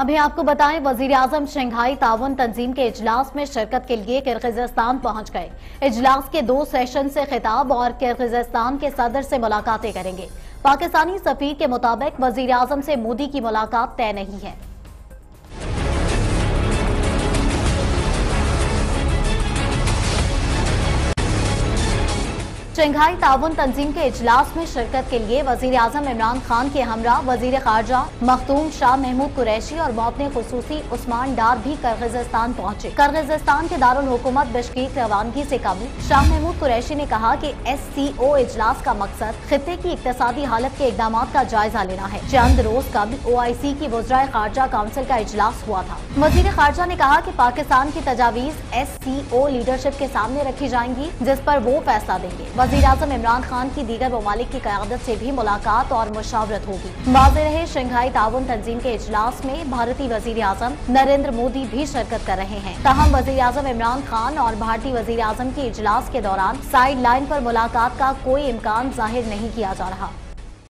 ابھی آپ کو بتائیں وزیر اعظم شنگھائی تعاون تنظیم کے اجلاس میں شرکت کے لیے کرغزستان پہنچ گئے۔ اجلاس کے دو سیشن سے خطاب اور کرغزستان کے صدر سے ملاقاتیں کریں گے۔ پاکستانی سفیر کے مطابق وزیر اعظم سے مودی کی ملاقات طے نہیں ہے۔ شنگھائی تعاون تنظیم کے اجلاس میں شرکت کے لیے وزیر اعظم عمران خان کے ہمراہ وزیر خارجہ مختوم شاہ محمود قریشی اور موتن خصوصی عثمان ڈار بھی کرغزستان پہنچے۔ کرغزستان کے دارالحکومت بشکیک روانگی سے قبل شاہ محمود قریشی نے کہا کہ ایس سی او اجلاس کا مقصد خطے کی اقتصادی حالت کے اقدامات کا جائزہ لینا ہے۔ چند روز قبل او آئی سی کی وزرائے خارجہ کونسل کا اجلاس ہوا تھا۔ وزیر خارجہ نے کہا کہ پاکستان کی تجاویز ایس سی او لیڈرشپ کے سامنے رکھی جائیں گی، جس پر وہ فیصلہ دیں گے۔ وزیر اعظم عمران خان کی دیگر ممالک کی قیادت سے بھی ملاقات اور مشاورت ہوگی۔ واضح رہے شنگھائی تعاون تنظیم کے اجلاس میں بھارتی وزیر اعظم نریندر مودی بھی شرکت کر رہے ہیں۔ تاہم، وزیر اعظم عمران خان اور بھارتی وزیر اعظم کی اجلاس کے دوران سائیڈ لائن پر ملاقات کا کوئی امکان ظاہر نہیں کیا جا رہا۔